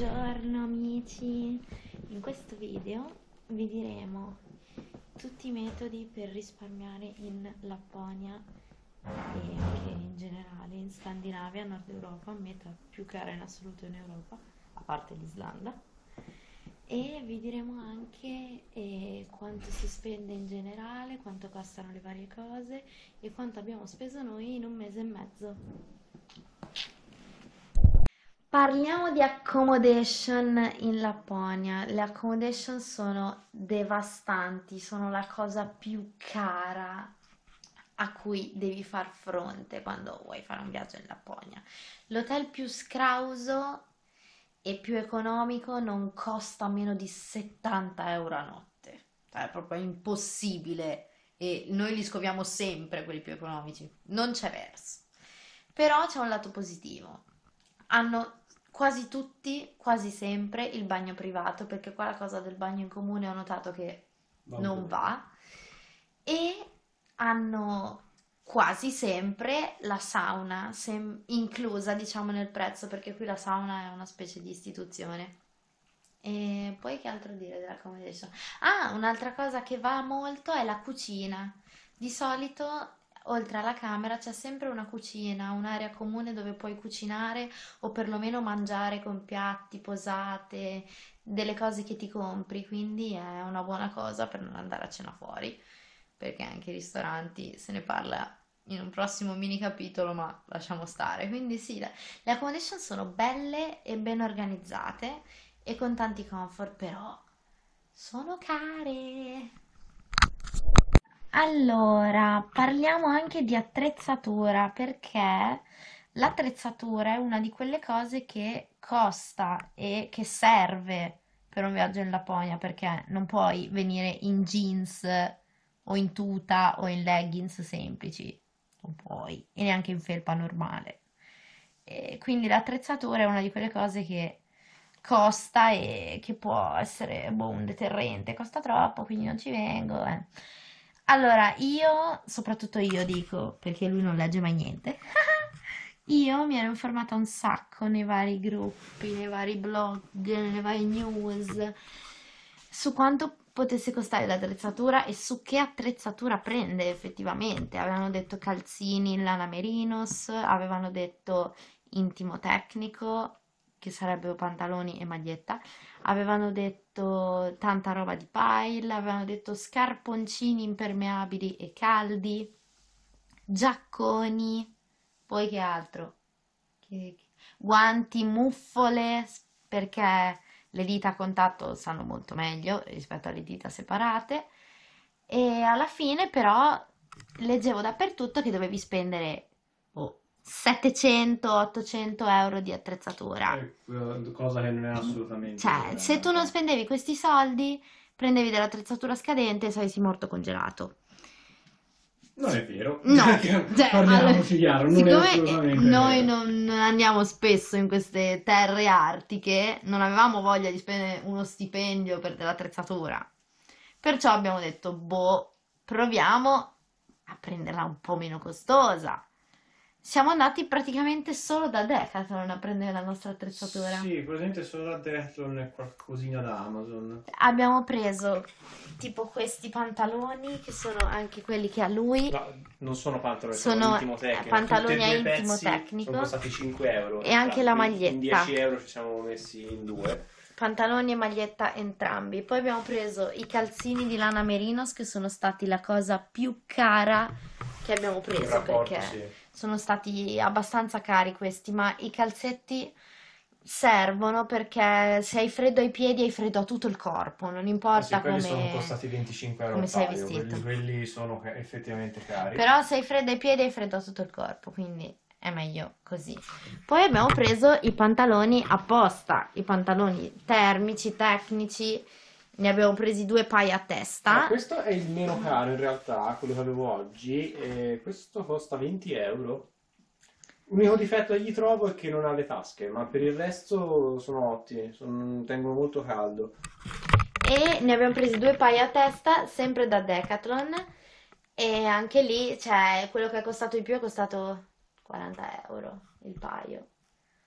Buongiorno amici, in questo video vi diremo tutti i metodi per risparmiare in Lapponia e anche in generale in Scandinavia, Nord Europa, meta più cara in assoluto in Europa, a parte l'Islanda. E vi diremo anche eh, quanto si spende in generale, quanto costano le varie cose e quanto abbiamo speso noi in un mese e mezzo. Parliamo di accommodation in Lapponia. Le accommodation sono devastanti, sono la cosa più cara a cui devi far fronte quando vuoi fare un viaggio in Lapponia. L'hotel più scrauso e più economico non costa meno di 70 euro a notte. Cioè, è proprio impossibile e noi li scoviamo sempre quelli più economici. Non c'è verso. Però c'è un lato positivo. Hanno quasi tutti, quasi sempre, il bagno privato, perché qua la cosa del bagno in comune ho notato che va non va, e hanno quasi sempre la sauna sem- inclusa, diciamo, nel prezzo, perché qui la sauna è una specie di istituzione. E poi che altro dire dell'accommodation? Ah, un'altra cosa che va molto è la cucina. Di solito Oltre alla camera c'è sempre una cucina, un'area comune dove puoi cucinare o perlomeno mangiare con piatti, posate, delle cose che ti compri, quindi è una buona cosa per non andare a cena fuori, perché anche i ristoranti se ne parla in un prossimo mini capitolo, ma lasciamo stare. Quindi sì, le accommodation sono belle e ben organizzate e con tanti comfort, però sono care. Allora, parliamo anche di attrezzatura perché l'attrezzatura è una di quelle cose che costa e che serve per un viaggio in Lapponia perché non puoi venire in jeans o in tuta o in leggings semplici, non puoi, e neanche in felpa normale. E quindi l'attrezzatura è una di quelle cose che costa e che può essere boh, un deterrente, costa troppo, quindi non ci vengo. Eh. Allora, io, soprattutto io dico, perché lui non legge mai niente, io mi ero informata un sacco nei vari gruppi, nei vari blog, nelle varie news, su quanto potesse costare l'attrezzatura e su che attrezzatura prende effettivamente. Avevano detto calzini in lana merinos, avevano detto intimo tecnico, che sarebbero pantaloni e maglietta, avevano detto tanta roba di pile, avevano detto scarponcini impermeabili e caldi, giacconi, poi che altro? Che, guanti, muffole, perché le dita a contatto sanno molto meglio rispetto alle dita separate e alla fine però leggevo dappertutto che dovevi spendere 700-800 euro di attrezzatura. Eh, cosa che non è assolutamente... Cioè, se tu non spendevi questi soldi, prendevi dell'attrezzatura scadente e saresti morto congelato. Non è vero. No, cioè, allora, chiaro, non siccome noi non andiamo spesso in queste terre artiche, non avevamo voglia di spendere uno stipendio per dell'attrezzatura. Perciò abbiamo detto, boh, proviamo a prenderla un po' meno costosa siamo andati praticamente solo da Decathlon a prendere la nostra attrezzatura. Sì, praticamente solo da Decathlon e qualcosina da Amazon. Abbiamo preso tipo questi pantaloni che sono anche quelli che ha lui. No, non sono pantaloni, sono, sono intimo tecnico. pantaloni a intimo tecnico. Sono costati 5 euro. E anche la maglietta. In 10 euro ci siamo messi in due. Pantaloni e maglietta entrambi. Poi abbiamo preso i calzini di lana merinos che sono stati la cosa più cara che abbiamo preso rapporto, perché sì sono stati abbastanza cari questi, ma i calzetti servono perché se hai freddo ai piedi hai freddo a tutto il corpo, non importa sì, come sono costati 25 euro come sei paio, vestito. Quelli, quelli sono effettivamente cari. Però se hai freddo ai piedi hai freddo a tutto il corpo, quindi è meglio così. Poi abbiamo preso i pantaloni apposta, i pantaloni termici, tecnici ne abbiamo presi due paia a testa. Ah, questo è il meno caro in realtà, quello che avevo oggi. E questo costa 20 euro. L'unico difetto che gli trovo è che non ha le tasche, ma per il resto sono ottimi, sono, tengono molto caldo. E ne abbiamo presi due paia a testa, sempre da Decathlon. E anche lì, cioè, quello che è costato di più è costato 40 euro il paio.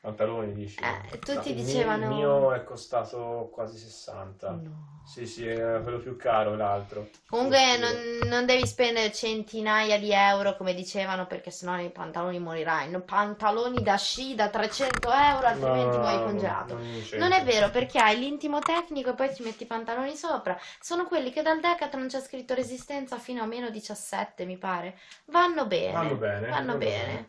Pantaloni dici? Eh, tutti No, dicevano- Il mio è costato quasi 60. No. Sì, sì, è quello più caro l'altro. Comunque non, non devi spendere centinaia di euro come dicevano perché sennò nei pantaloni morirai. No, pantaloni da sci da 300 euro altrimenti No, muori congelato. non. Non è vero perché hai l'intimo tecnico e poi ti metti i pantaloni sopra. Sono quelli che dal Decathlon c'è scritto resistenza fino a meno 17 mi pare. Vanno bene. Vanno bene, Vanno vanno bene. bene.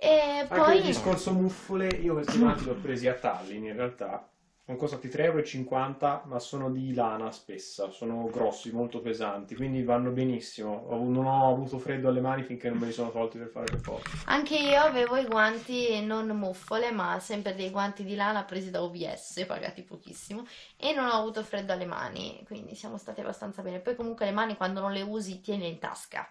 E Anche poi... il discorso muffole, io questi guanti li ho presi a Tallinn in realtà. Sono costati 3,50 euro, ma sono di lana spessa, sono grossi, molto pesanti, quindi vanno benissimo. Non ho avuto freddo alle mani finché non me li sono tolti per fare le foto. Anche io avevo i guanti non muffole, ma sempre dei guanti di lana presi da OVS, pagati pochissimo, e non ho avuto freddo alle mani, quindi siamo stati abbastanza bene. Poi comunque le mani quando non le usi tieni in tasca,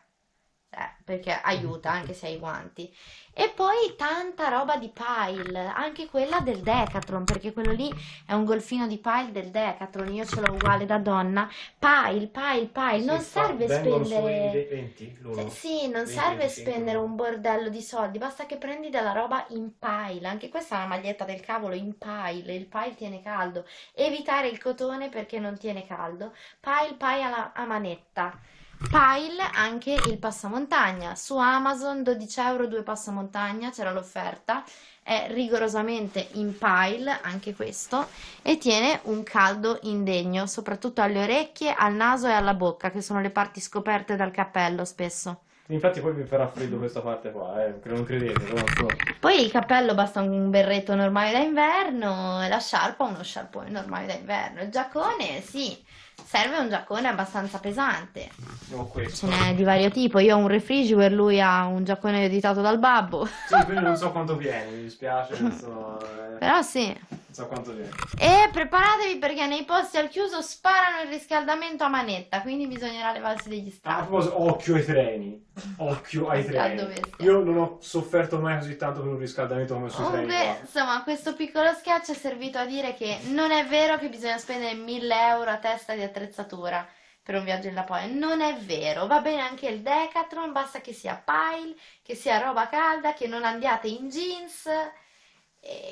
eh, perché aiuta anche se hai i guanti. E poi tanta roba di Pile, anche quella del Decathlon, perché quello lì è un golfino di Pile del Decathlon, io ce l'ho uguale da donna. Pile, Pile, Pile, non Sì, serve spendere... sui 20 l'uno. Sì, non 20, serve 25. spendere un bordello di soldi, basta che prendi della roba in pile. Anche questa è una maglietta del cavolo in pile, il pile tiene caldo. Evitare il cotone perché non tiene caldo. Pile, pile alla- a manetta. Pile anche il passamontagna. Su Amazon 12 euro due passamontagna, c'era l'offerta. È rigorosamente in pile anche questo e tiene un caldo indegno, soprattutto alle orecchie, al naso e alla bocca, che sono le parti scoperte dal cappello spesso. Infatti poi mi farà freddo questa parte qua, eh, non credete, però insomma. Poi il cappello basta un berretto normale da inverno e la sciarpa uno sciarpone normale da inverno. Il giaccone, sì, serve un giaccone abbastanza pesante. ho Ce questo. n'è di vario tipo. Io ho un refrigerator, lui ha un giaccone ereditato dal babbo. Sì, quindi non so quanto viene, mi dispiace, so, eh, Però sì. So quanto viene. E preparatevi perché nei posti al chiuso sparano il riscaldamento a manetta, quindi bisognerà levarsi degli Ah, a proposito, occhio ai treni. Occhio ai treni. Io non ho sofferto mai così tanto per un riscaldamento come sui treni Comunque, qua. insomma, questo piccolo sketch è servito a dire che non è vero che bisogna spendere 1000 euro a testa di attrezzatura per un viaggio in Laponia. Non è vero, va bene anche il Decathlon, basta che sia pile, che sia roba calda, che non andiate in jeans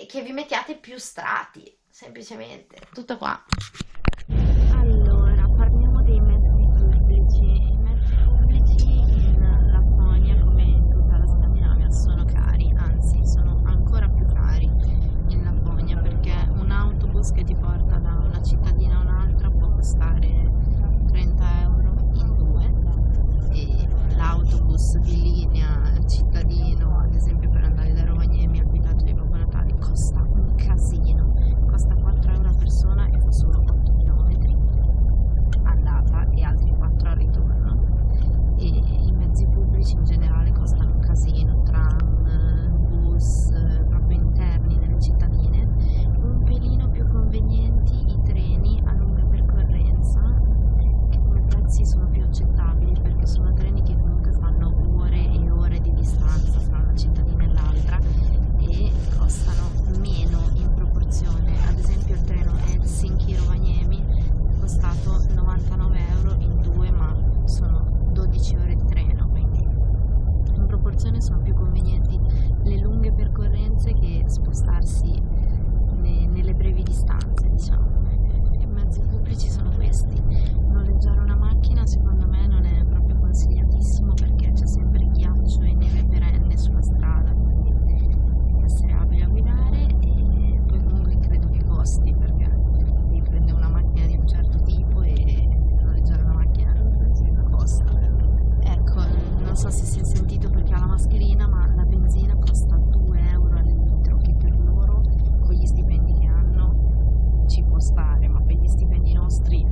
che vi mettiate più strati, semplicemente. Tutto qua. Allora, parliamo dei mezzi pubblici. I mezzi pubblici in Lapponia, come in tutta la Scandinavia, sono cari, anzi sono ancora più cari in Lapponia perché un autobus che ti porta da una cittadina a un'altra può costare 30 euro in due e l'autobus di linea cittadino, ad esempio per andare da Rovaniemi al villaggio di Babbo Natale, costa un casino, costa 4 euro a persona e fa solo 8 km andata e altri 4 al ritorno e i mezzi pubblici in generale costano un casino, tram, bus, eh, proprio interni nelle cittadine, un pelino più convenienti i treni a lunga percorrenza che come prezzi sono più accettabili perché sono treni che comunque fanno ore e ore di distanza fra una cittadina e l'altra e costano meno in proporzione. Ad esempio il treno Helsinki-Rovaniemi è costato 99 euro in due, ma sono 12 ore di treno, quindi in proporzione sono più convenienti le lunghe percorrenze che spostarsi ne- nelle brevi distanze, diciamo. I mezzi pubblici sono questi. Noleggiare una macchina secondo me non è proprio consigliatissimo perché c'è sempre ghiaccio e neve perenne sulla strada, quindi devi essere abile a guidare e poi comunque credo che costi perché devi prendere una macchina di un certo tipo e noleggiare una macchina costa. Ecco, non so se si è sentito perché ha la mascherina, ma la benzina costa 2 euro al litro, che per loro, con gli stipendi che hanno, ci può stare, ma per gli stipendi nostri...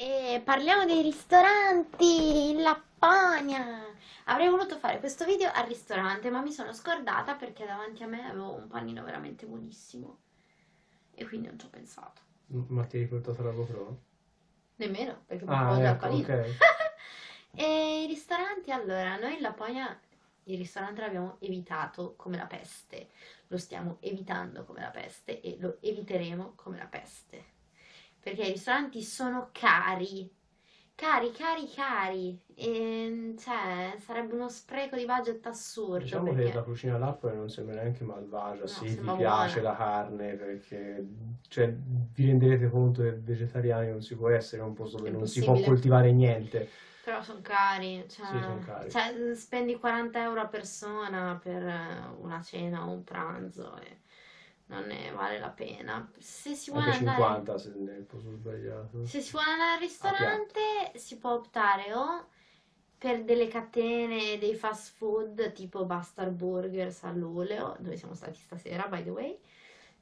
E parliamo dei ristoranti in Lapponia. Avrei voluto fare questo video al ristorante, ma mi sono scordata perché davanti a me avevo un panino veramente buonissimo. E quindi non ci ho pensato. Ma ti hai portato la GoPro? Nemmeno, perché Ah, proprio dal ecco, panino. ok. E i ristoranti, allora, noi in Lapponia il ristorante l'abbiamo evitato come la peste, lo stiamo evitando come la peste e lo eviteremo come la peste, perché i ristoranti sono cari, cari, cari, cari. E, cioè, sarebbe uno spreco di budget assurdo. Diciamo che perché... la cucina lapone non sembra neanche malvagia, No, sì, ti sembra piace buona. la carne, perché cioè, vi renderete conto che vegetariani non si può essere in un posto dove non si può coltivare niente. Però sono cari, cioè, Sì, son cari. cioè, spendi 40 euro a persona per eh, una cena o un pranzo e non ne vale la pena. Se si vuole andare, 50 se nel posto sbagliato. se si vuole andare al ristorante si può optare o per delle catene dei fast food tipo Bastard Burgers all'Uleo, dove siamo stati stasera, by the way,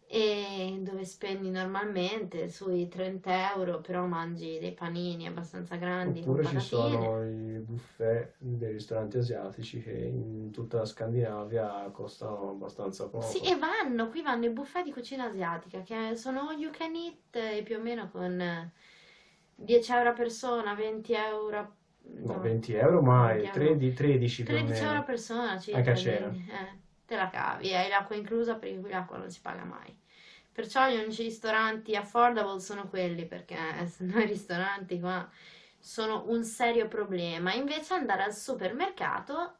e dove spendi normalmente sui 30 euro, però mangi dei panini abbastanza grandi Oppure ci sono i buffet dei ristoranti asiatici che in tutta la Scandinavia costano abbastanza poco. Sì, e vanno, qui vanno i buffet di cucina asiatica, che sono all you can eat più o meno con eh, 10 euro a persona, 20 euro, No, no, 20 euro mai, 20 euro. 13, 13 più o 13 euro a persona circa, Anche a cena. eh, te la cavi, hai l'acqua inclusa perché qui l'acqua non si paga mai. Perciò gli unici ristoranti affordable sono quelli, perché se no i ristoranti qua sono un serio problema. Invece andare al supermercato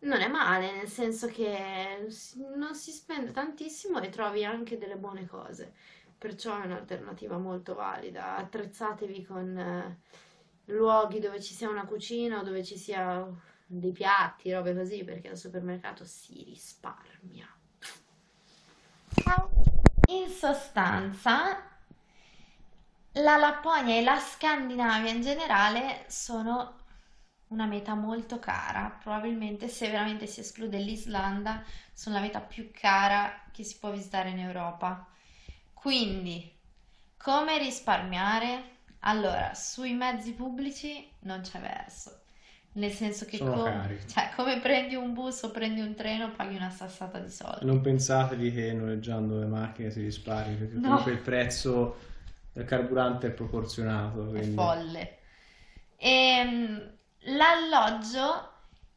non è male, nel senso che non si spende tantissimo e trovi anche delle buone cose. Perciò è un'alternativa molto valida. Attrezzatevi con eh, luoghi dove ci sia una cucina o dove ci sia dei piatti, robe così, perché al supermercato si risparmia. In sostanza, la Lapponia e la Scandinavia in generale sono una meta molto cara. Probabilmente, se veramente si esclude l'Islanda, sono la meta più cara che si può visitare in Europa. Quindi, come risparmiare? Allora, sui mezzi pubblici non c'è verso. Nel senso che Sono com- cari. cioè, come prendi un bus o prendi un treno, paghi una sassata di soldi. Non pensatevi che noleggiando le macchine si risparmi, perché No. comunque il prezzo del carburante è proporzionato. È quindi- folle. Ehm, l'alloggio,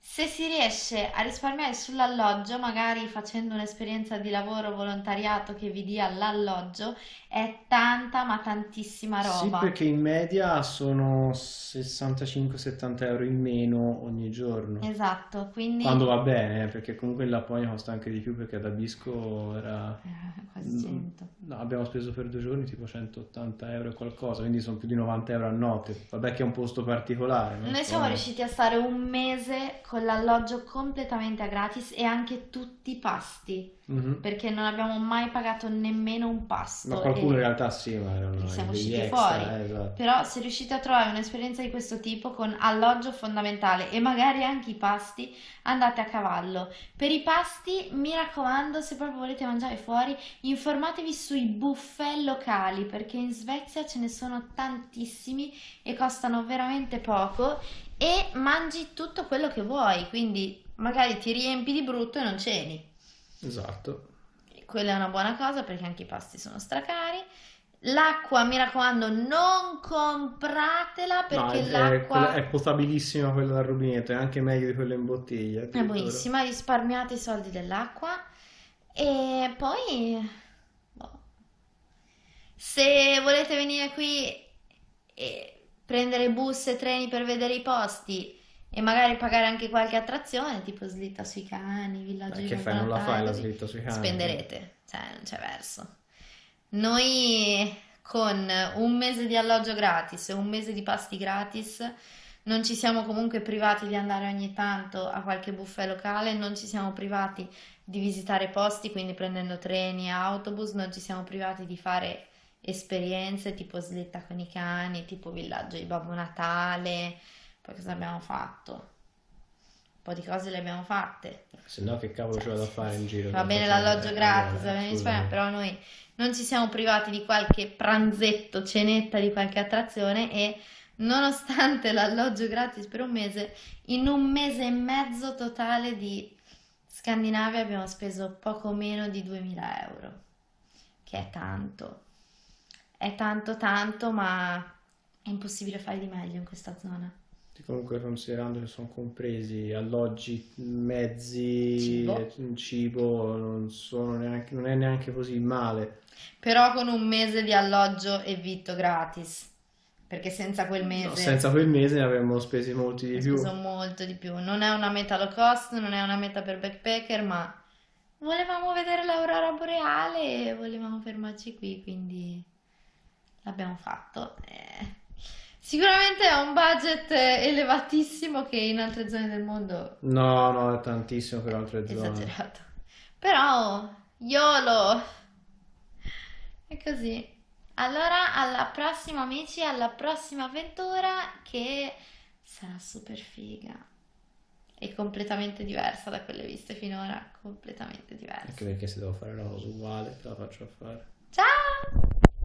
se si riesce a risparmiare sull'alloggio, magari facendo un'esperienza di lavoro volontariato che vi dia l'alloggio, è tanta ma tantissima Sì, roba. perché in media sono 65-70 euro in meno ogni giorno. Esatto, quindi Quando va bene, eh, perché comunque in Lapponia costa anche di più perché ad Abisco era... Eh, quasi 100. No, abbiamo speso per due giorni tipo 180 euro e qualcosa, quindi sono più di 90 euro a notte. Vabbè che è un posto particolare, no? Noi siamo Però- riusciti a stare un mese con l'alloggio completamente a gratis e anche tutti i pasti, Mhm. perché non abbiamo mai pagato nemmeno un pasto. Ma qualcuno e- in realtà sì, ma erano Siamo usciti extra, fuori. eh, esatto. Però se riuscite a trovare un'esperienza di questo tipo con alloggio fondamentale e magari anche i pasti, andate a cavallo. Per i pasti, mi raccomando, se proprio volete mangiare fuori, informatevi sui buffet locali, perché in Svezia ce ne sono tantissimi e costano veramente poco e mangi tutto quello che vuoi, quindi magari ti riempi di brutto e non ceni. Esatto. Quella è una buona cosa perché anche i pasti sono stracari. L'acqua, mi raccomando, non compratela No, perché è, è- l'acqua è potabilissima quella dal rubinetto, è anche meglio di quella in bottiglia. è buonissima, risparmiate i soldi dell'acqua e poi boh. se volete venire qui e prendere bus e treni per vedere i posti e magari pagare anche qualche attrazione, tipo slitta sui cani, villaggio Eh, di che fai, non la fai la slitta sui cani? Spenderete, cioè non c'è verso. Noi con un mese di alloggio gratis e un mese di pasti gratis non ci siamo comunque privati di andare ogni tanto a qualche buffet locale, non ci siamo privati di visitare posti, quindi prendendo treni e autobus, non ci siamo privati di fare esperienze tipo slitta con i cani, tipo villaggio di Babbo Natale. Poi cosa abbiamo fatto? Un po' di cose le abbiamo fatte. Se no che cavolo c'è da fare in giro? Va bene l'alloggio eh, gratis, eh, va bene in scusami. Spagna, però noi non ci siamo privati di qualche pranzetto, cenetta, di qualche attrazione e nonostante l'alloggio gratis per un mese, in un mese e mezzo totale di Scandinavia abbiamo speso poco meno di 2000 euro, che è tanto. È tanto tanto, ma è impossibile fare di meglio in questa zona. Comunque considerando che sono compresi alloggi, mezzi, Cibo. cibo, non sono neanche, non è neanche così male. Però con un mese di alloggio e vitto gratis. perché senza quel mese No, senza quel mese ne avremmo spesi molti di più. speso molto di più. Non è una meta low cost, non è una meta per backpacker, ma volevamo vedere l'aurora boreale e volevamo fermarci qui, quindi l'abbiamo fatto. Eh, Sicuramente è un budget elevatissimo che in altre zone del mondo No, no, è tantissimo per altre zone. esagerato. Però, YOLO! È così. Allora, alla prossima amici, alla prossima avventura che sarà super figa e completamente diversa da quelle viste finora, completamente diversa. Anche perché se devo fare una cosa uguale, te la faccio fare.